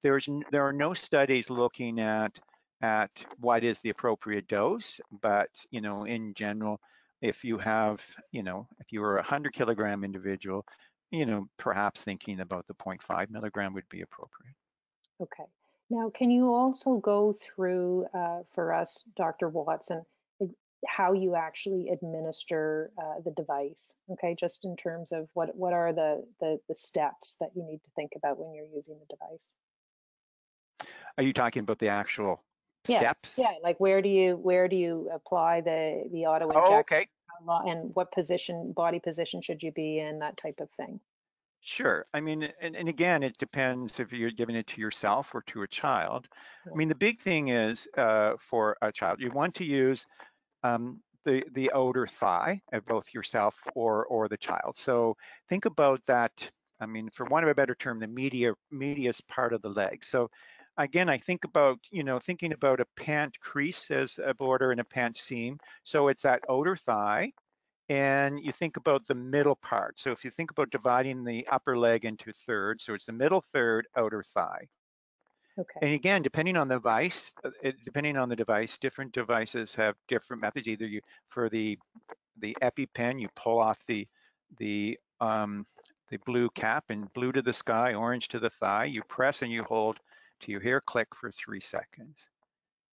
There's, there are no studies looking at at what is the appropriate dose, but, you know, in general, if you have, you know, if you are a 100 kilogram individual, you know, perhaps thinking about the 0.5 milligram would be appropriate.
Okay. Now, can you also go through uh, for us, Dr. Watson, how you actually administer uh, the device? Okay, just in terms of what what are the, the the steps that you need to think about when you're using the device?
Are you talking about the actual
yeah,
steps?
Yeah, like where do you where do you apply the the auto injector?
Oh, okay
and what position, body position should you be in, that type of thing.
Sure. I mean, and, and again, it depends if you're giving it to yourself or to a child. I mean, the big thing is uh, for a child, you want to use um, the the outer thigh of both yourself or or the child. So think about that. I mean, for want of a better term, the media medius part of the leg. So again, I think about, you know, thinking about a pant crease as a border and a pant seam. So it's that outer thigh. And you think about the middle part. So if you think about dividing the upper leg into thirds, so it's the middle third, outer thigh.
Okay.
And again, depending on the device, uh, depending on the device, different devices have different methods. Either you, for the the EpiPen, you pull off the the um, the blue cap and blue to the sky, orange to the thigh. You press and you hold to your hair click for three seconds.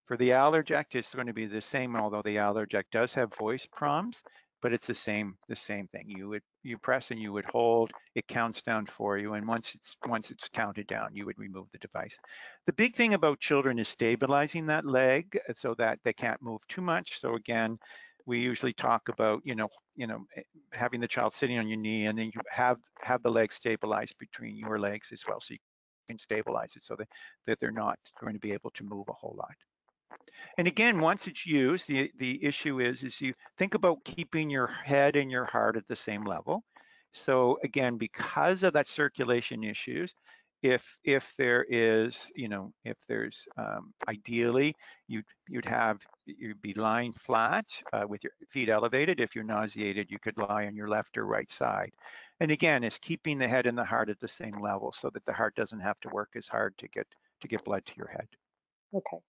For the Allerject, it's going to be the same, although the Allerject does have voice prompts, but it's the same the same thing. You would you press and you would hold, it counts down for you, and once it's once it's counted down, you would remove the device. The big thing about children is stabilizing that leg uh, so that they can't move too much. So again, we usually talk about you know you know eh, having the child sitting on your knee and then you have have the leg stabilized between your legs as well so you can stabilize it so that, that they're not going to be able to move a whole lot. And again, once it's used, the, the issue is, is you think about keeping your head and your heart at the same level. So again, because of that circulation issues, if if there is, you know, if there's um, ideally you'd you'd have you'd be lying flat uh, with your feet elevated. If you're nauseated, you could lie on your left or right side. And again, it's keeping the head and the heart at the same level so that the heart doesn't have to work as hard to get to get blood to your head.
Okay.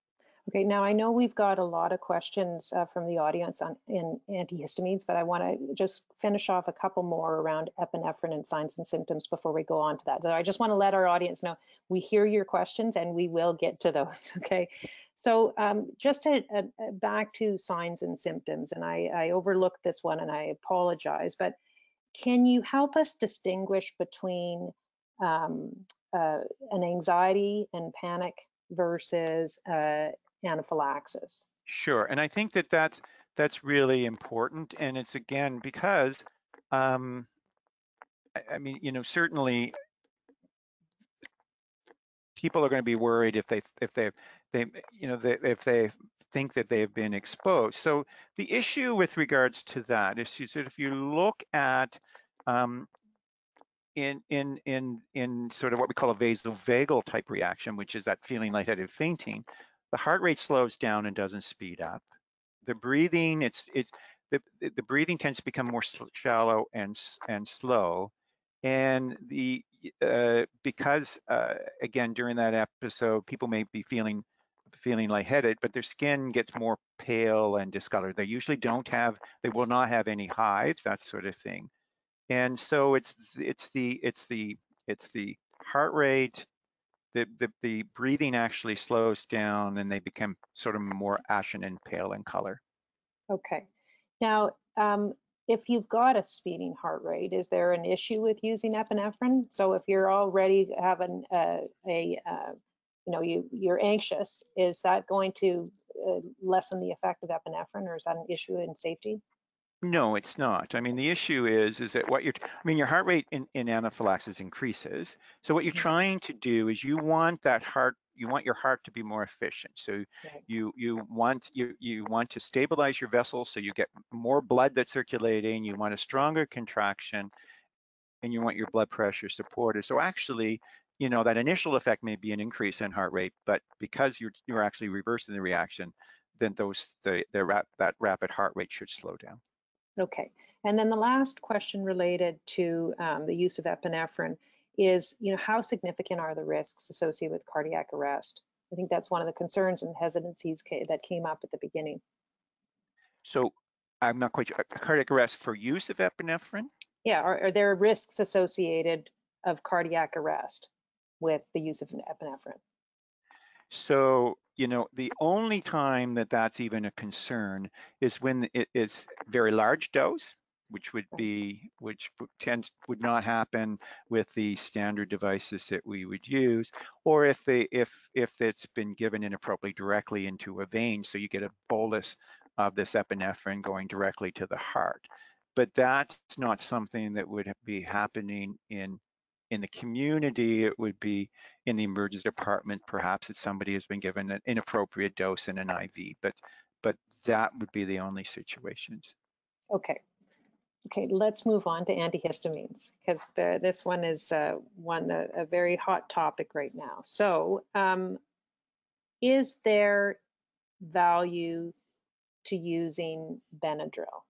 Okay, now I know we've got a lot of questions uh, from the audience on in antihistamines, but I want to just finish off a couple more around epinephrine and signs and symptoms before we go on to that. So I just want to let our audience know we hear your questions and we will get to those. Okay, so um, just to, uh, back to signs and symptoms, and I, I overlooked this one and I apologize, but can you help us distinguish between um, uh, an anxiety and panic versus uh, anaphylaxis?
Sure, and I think that that's that's really important, and it's again because um, I, I mean, you know, certainly people are going to be worried if they if they they you know they, if they think that they have been exposed. So the issue with regards to that is that if you look at um, in in in in sort of what we call a vasovagal type reaction, which is that feeling lightheaded, fainting, the heart rate slows down and doesn't speed up. The breathing, it's it's the the breathing tends to become more shallow and and slow, and the uh, because uh, again during that episode, people may be feeling feeling lightheaded, but their skin gets more pale and discolored. They usually don't have, they will not have any hives, that sort of thing. And so it's it's the it's the it's the heart rate, the, the, the breathing actually slows down and they become sort of more ashen and pale in color.
Okay. Now, um, if you've got a speeding heart rate, is there an issue with using epinephrine? So if you're already having a, a uh, you know, you, you're anxious, is that going to uh, lessen the effect of epinephrine or is that an issue in safety?
No, it's not. I mean, the issue is, is that what you're, I mean, your heart rate in, in anaphylaxis increases. So what you're mm-hmm. trying to do is you want that heart, you want your heart to be more efficient. So you you want you you want to stabilize your vessels so you get more blood that's circulating. You want a stronger contraction, and you want your blood pressure supported. So actually, you know that initial effect may be an increase in heart rate, but because you're you're actually reversing the reaction, then those the the rap, that rapid heart rate should slow down.
Okay. And then the last question related to um, the use of epinephrine is, you know, how significant are the risks associated with cardiac arrest? I think that's one of the concerns and hesitancies ca- that came up at the beginning.
So I'm not quite sure. Cardiac arrest for use of epinephrine?
Yeah, are, are there risks associated of cardiac arrest with the use of epinephrine?
So, you know, the only time that that's even a concern is when it is very large dose, which would be, which would tend, would not happen with the standard devices that we would use, or if they, if, if it's been given inappropriately directly into a vein, so you get a bolus of this epinephrine going directly to the heart. But that's not something that would be happening in in the community, it would be in the emergency department, perhaps that somebody has been given an inappropriate dose in an IV, but but that would be the only situations.
Okay. Okay, let's move on to antihistamines because this one is uh, one a, a very hot topic right now. So, um, is there value to using Benadryl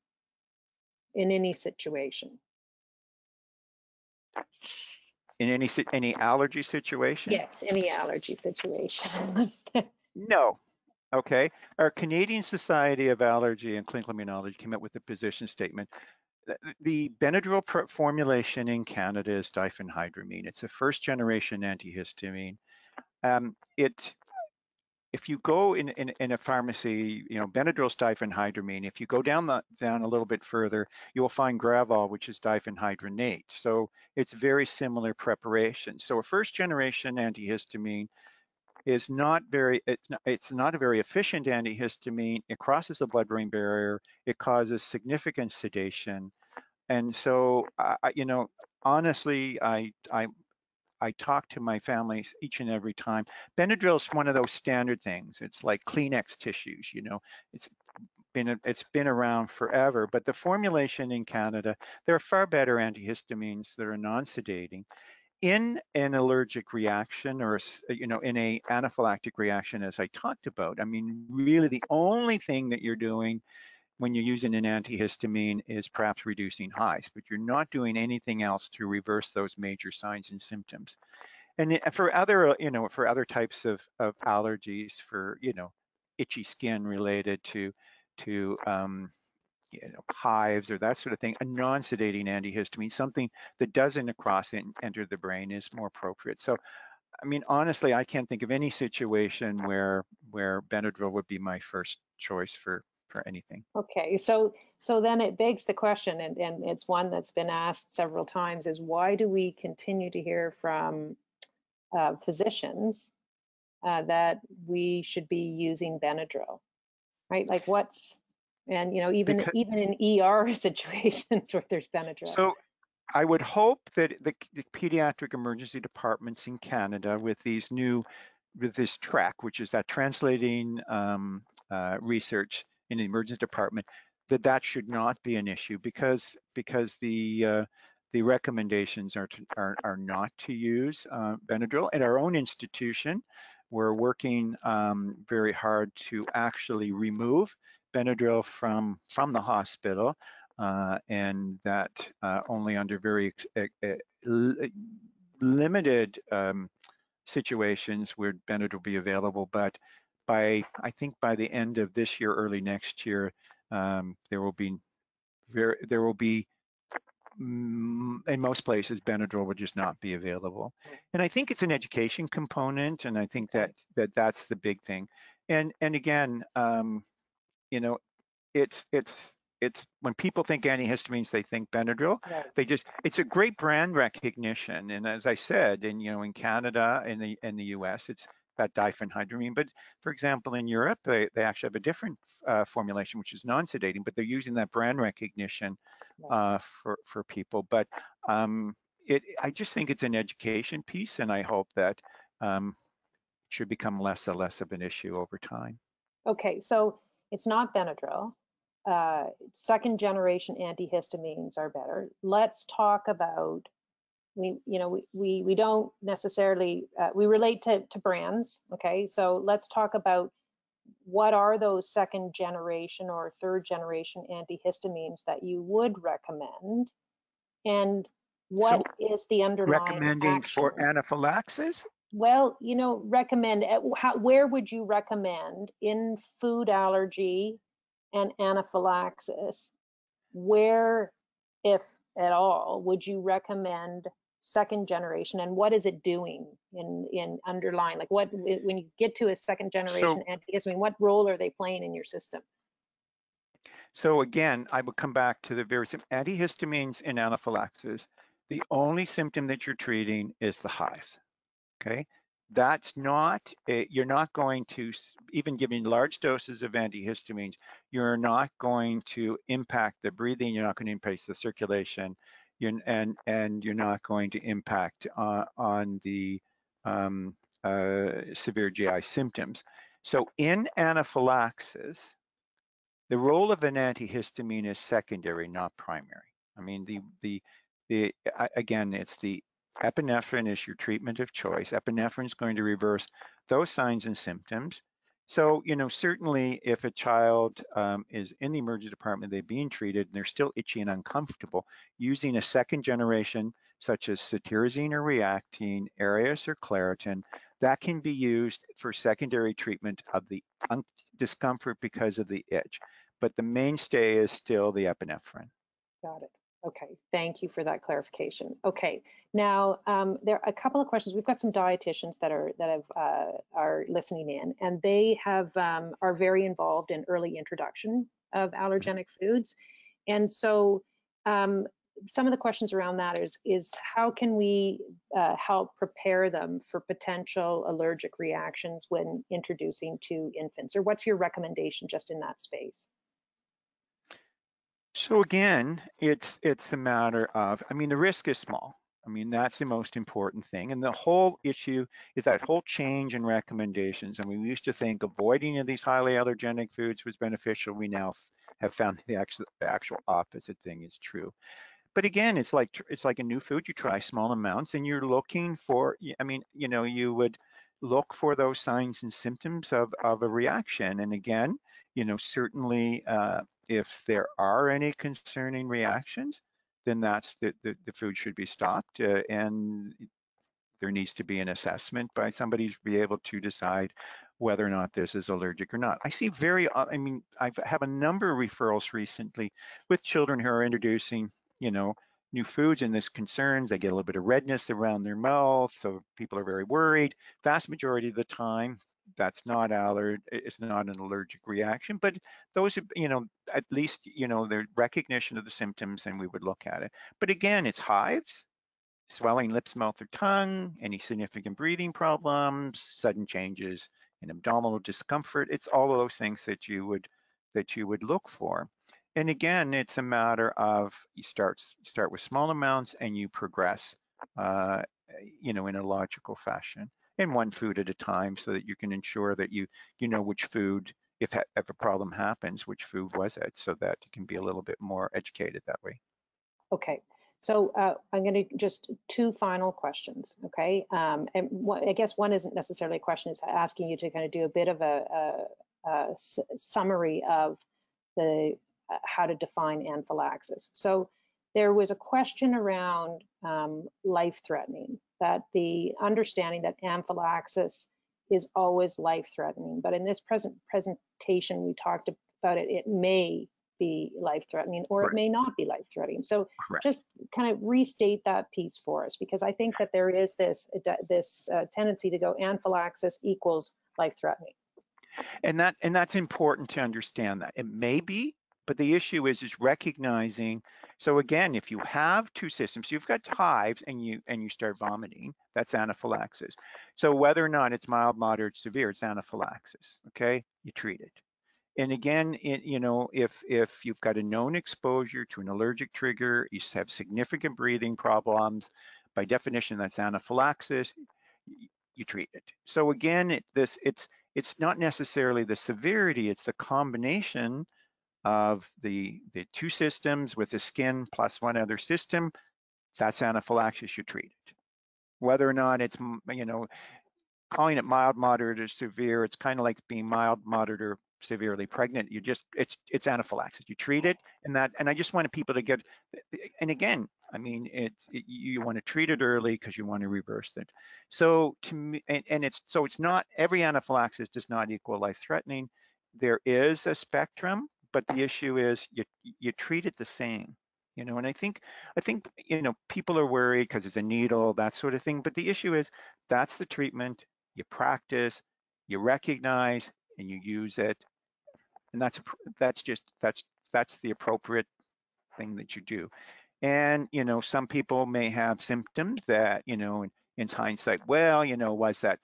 in any situation?
In any si- any allergy situation?
Yes, any allergy situation.
No. Okay. Our Canadian Society of Allergy and Clinical Immunology came up with a position statement. The- The Benadryl pro- formulation in Canada is diphenhydramine. It's a first generation antihistamine. Um, it, if you go in, in, in a pharmacy, you know, Benadryl's diphenhydramine. If you go down the down a little bit further, you'll find Gravol, which is dimenhydrinate. So it's very similar preparation. So a first generation antihistamine is not very it's not, it's not a very efficient antihistamine it crosses the blood brain barrier it causes significant sedation and so you know honestly i i i talk to my families each and every time. Benadryl is one of those standard things. It's like kleenex tissues you know? It's been it's been around forever but the formulation in canada there are far better antihistamines that are non-sedating. In an allergic reaction or you know in a anaphylactic reaction as i talked about i mean really the only thing that you're doing when you're using an antihistamine is perhaps reducing highs but you're not doing anything else to reverse those major signs and symptoms and for other you know for other types of, of allergies for you know itchy skin related to to um, you know, hives or that sort of thing, a non-sedating antihistamine, something that doesn't cross and enter the brain is more appropriate. So, I mean, honestly, I can't think of any situation where where Benadryl would be my first choice for for anything.
Okay, so so then it begs the question, and, and it's one that's been asked several times, is why do we continue to hear from uh, physicians uh, that we should be using Benadryl, right? Like what's, and you know, even
Because-
even in ER situations where there's Benadryl.
So I would hope that the, the pediatric emergency departments in Canada with these new, with this TREKK, which is that translating um, uh, research in the emergency department, that that should not be an issue because because the uh, the recommendations are to, are are not to use uh, Benadryl. At our own institution, we're working um, very hard to actually remove Benadryl from from the hospital uh, and that uh, only under very limited um, situations would Benadryl be available. But by I think by the end of this year, early next year, um, there will be very there will be mm, in most places Benadryl would just not be available. And I think it's an education component, and I think that that that's the big thing. And and again, um, you know, it's it's it's when people think antihistamines, they think Benadryl.
Right.
They just it's a great brand recognition, and as I said, in you know in Canada and the in the U.S. it's that diphenhydramine. But for example, in Europe, they they actually have a different uh, formulation which is non-sedating, but they're using that brand recognition uh, for for people. But um, it I just think it's an education piece, and I hope that um, should become less and less of an issue over time.
Okay, so it's not Benadryl. Uh, second generation antihistamines are better. Let's talk about we you know we we, we don't necessarily uh, we relate to, to brands okay? So let's talk about what are those second generation or third generation antihistamines that you would recommend? And what
So,
is the underlying
Recommending for anaphylaxis?
well you know recommend how, where would you recommend in food allergy and anaphylaxis? Where if at all would you recommend second generation and what is it doing in in underlying like what when you get to a second generation antihistamine what role are they playing in your system
So again, I would come back to the very antihistamines in anaphylaxis. The only symptom that you're treating is the hive Okay, that's not a, you're not going to even giving large doses of antihistamines. You're not going to impact the breathing. You're not going to impact the circulation. You're, and and you're not going to impact uh, on the um, uh, severe GI symptoms. So in anaphylaxis, the role of an antihistamine is secondary, not primary. I mean, the the the again, it's the epinephrine is your treatment of choice. Epinephrine is going to reverse those signs and symptoms. So, you know, certainly if a child um, is in the emergency department, they're being treated and they're still itchy and uncomfortable, using a second generation such as cetirizine or reactine, Aerius or Claritin, that can be used for secondary treatment of the discomfort because of the itch but the mainstay is still the epinephrine.
got it okay thank you for that clarification. Okay now um, there are a couple of questions. We've got some dietitians that are that have uh, are listening in and they have um, are very involved in early introduction of allergenic foods. And so um, some of the questions around that is is how can we uh, help prepare them for potential allergic reactions when introducing to infants? Or what's your recommendation just in that space
So again, it's it's a matter of, I mean, the risk is small. I mean, that's the most important thing. And the whole issue is that whole change in recommendations. I mean, we used to think avoiding of these highly allergenic foods was beneficial. We now have found the actual, the actual opposite thing is true. But again, it's like it's like a new food. You try small amounts, and you're looking for. I mean, you know, you would look for those signs and symptoms of of a reaction. And again, you know, certainly uh, if there are any concerning reactions, then that's the the, the food should be stopped, uh, and there needs to be an assessment by somebody to be able to decide whether or not this is allergic or not. I see very, uh, I mean, I've have a number of referrals recently with children who are introducing, you know, new foods and this concerns. They get a little bit of redness around their mouth, so people are very worried. Vast majority of the time, that's not aller, it's not an allergic reaction, but those, are, you know, at least, you know, the recognition of the symptoms and we would look at it. But again, it's hives, swelling lips, mouth, or tongue, any significant breathing problems, sudden changes in abdominal discomfort. It's all of those things that you would that you would look for. And again, it's a matter of you start start with small amounts and you progress, uh, you know, in a logical fashion, and one food at a time, so that you can ensure that you you know which food, if if a problem happens, which food was it, so that you can be a little bit more educated that way.
Okay, so uh, I'm going to just two final questions, okay? Um, and I guess one isn't necessarily a question, it's asking you to kind of do a bit of a, summary of the uh, how to define anaphylaxis. So there was a question around um, life-threatening, that the understanding that anaphylaxis is always life-threatening, but in this present presentation we talked about it, it may be life-threatening or
Right.
it may not be life-threatening. So
Correct.
just kind of restate that piece for us because I think that there is this this uh, tendency to go anaphylaxis equals life-threatening.
And that and that's important to understand that. It may be, but the issue is is recognizing. So again, if you have two systems, you've got hives and you and you start vomiting, that's anaphylaxis. So whether or not it's mild, moderate, severe, it's anaphylaxis. Okay, you treat it. And again, it, you know, if if you've got a known exposure to an allergic trigger, you have significant breathing problems, by definition, that's anaphylaxis. you treat it. So again, it, this it's it's not necessarily the severity, it's the combination of the the two systems with the skin plus one other system. That's anaphylaxis, you treat it. Whether or not it's you know calling it mild, moderate, or severe, it's kind of like being mild, moderate, or severely pregnant. You just it's it's anaphylaxis. You treat it, and that and I just wanted people to get. And again, I mean, it's it, you want to treat it early because you want to reverse it. So to me, and, and it's so it's not every anaphylaxis does not equal life-threatening. There is a spectrum, but the issue is you you treat it the same. You know, and I think I think you know people are worried because it's a needle, that sort of thing. But the issue is that's the treatment. You practice, you recognize, and you use it, and that's that's just that's that's the appropriate thing that you do. And, you know, some people may have symptoms that, you know, in, in hindsight, well, you know, was that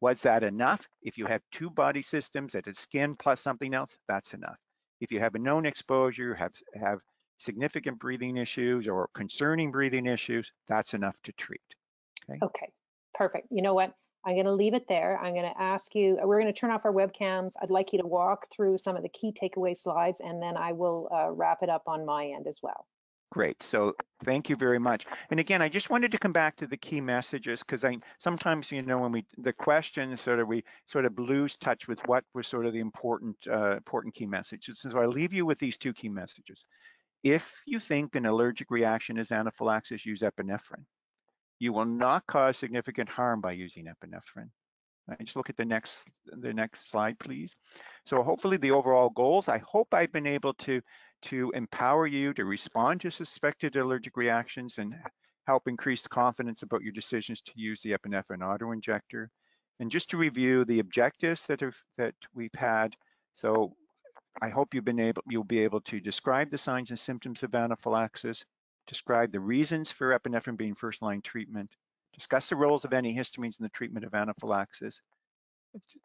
was that enough? If you have two body systems that is skin plus something else, that's enough. If you have a known exposure, have have significant breathing issues or concerning breathing issues, that's enough to treat.
Okay. Okay. Perfect. You know what? I'm going to leave it there. I'm going to ask you, we're going to turn off our webcams. I'd like you to walk through some of the key takeaway slides and then I will uh, wrap it up on my end as well.
Great. So thank you very much. And again, I just wanted to come back to the key messages because I sometimes, you know, when we the questions sort of we sort of lose touch with what was sort of the important uh, important key messages. So I leave you with these two key messages. If you think an allergic reaction is anaphylaxis, use epinephrine. You will not cause significant harm by using epinephrine. Just look at the next the next slide, please. So hopefully the overall goals. I hope I've been able to to empower you to respond to suspected allergic reactions and help increase confidence about your decisions to use the epinephrine autoinjector. And just to review the objectives that have that we've had. So I hope you've been able you'll be able to describe the signs and symptoms of anaphylaxis, describe the reasons for epinephrine being first-line treatment, discuss the roles of antihistamines in the treatment of anaphylaxis,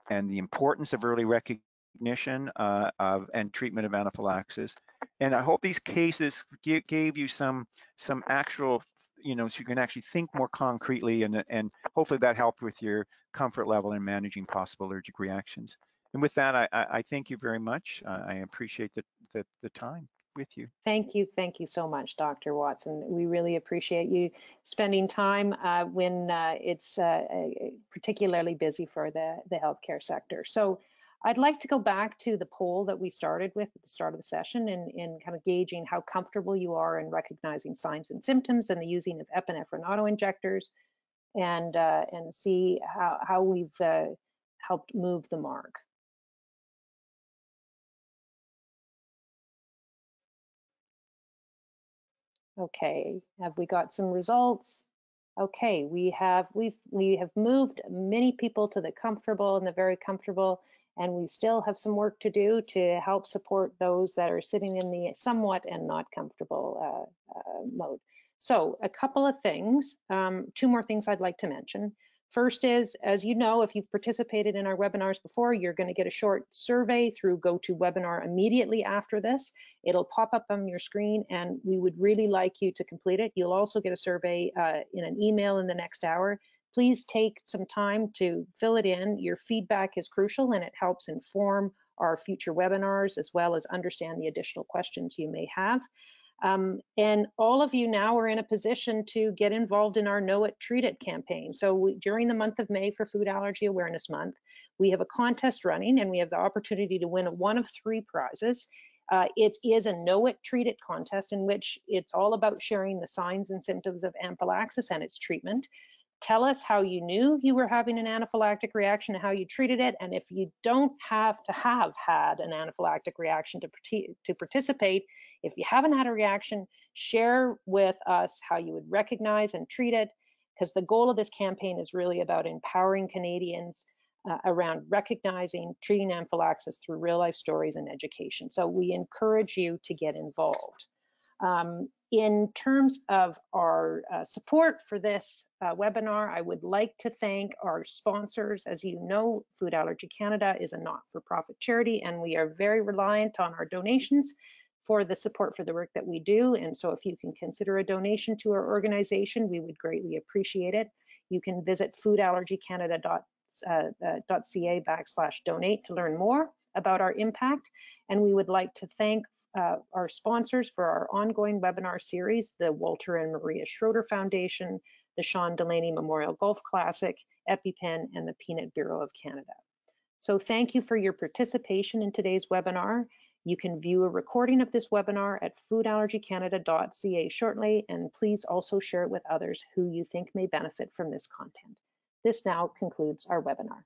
and the importance of early recognition uh, of and treatment of anaphylaxis, and I hope these cases gave you some some actual, you know, so you can actually think more concretely and, and hopefully that helped with your comfort level in managing possible allergic reactions. And with that, I, I thank you very much. Uh, I appreciate the, the, the time with you.
Thank you. Thank you so much, Dr. Watson. We really appreciate you spending time uh, when uh, it's uh, particularly busy for the, the healthcare sector. So I'd like to go back to the poll that we started with at the start of the session in, in kind of gauging how comfortable you are in recognizing signs and symptoms and the using of epinephrine autoinjectors and, uh, and see how, how we've uh, helped move the mark. Okay, have we got some results? Okay, we have we've we have moved many people to the comfortable and the very comfortable and we still have some work to do to help support those that are sitting in the somewhat and not comfortable uh, uh, mode. So a couple of things, um, two more things I'd like to mention. First is, as you know, if you've participated in our webinars before, you're going to get a short survey through GoToWebinar immediately after this. It'll pop up on your screen and we would really like you to complete it. You'll also get a survey uh, in an email in the next hour please take some time to fill it in. Your feedback is crucial and it helps inform our future webinars as well as understand the additional questions you may have. Um, and all of you now are in a position to get involved in our Know It, Treat It campaign. So we, during the month of May for Food Allergy Awareness Month, we have a contest running and we have the opportunity to win one of three prizes. Uh, it is a Know It, Treat It contest in which it's all about sharing the signs and symptoms of anaphylaxis and its treatment. Tell us how you knew you were having an anaphylactic reaction and how you treated it. And if you don't have to have had an anaphylactic reaction to, to participate, if you haven't had a reaction, share with us how you would recognize and treat it, because the goal of this campaign is really about empowering Canadians uh, around recognizing, treating anaphylaxis through real life stories and education. So we encourage you to get involved. Um, in terms of our uh, support for this uh, webinar, I would like to thank our sponsors. As you know, Food Allergy Canada is a not-for-profit charity, and we are very reliant on our donations for the support for the work that we do. And so if you can consider a donation to our organization, we would greatly appreciate it. You can visit foodallergycanada.ca backslash donate to learn more about our impact. And we would like to thank uh, our sponsors for our ongoing webinar series, the Walter and Maria Schroeder Foundation, the Sean Delaney Memorial Golf Classic, EpiPen, and the Peanut Bureau of Canada. So thank you for your participation in today's webinar. You can view a recording of this webinar at foodallergycanada.ca shortly, and please also share it with others who you think may benefit from this content. This now concludes our webinar.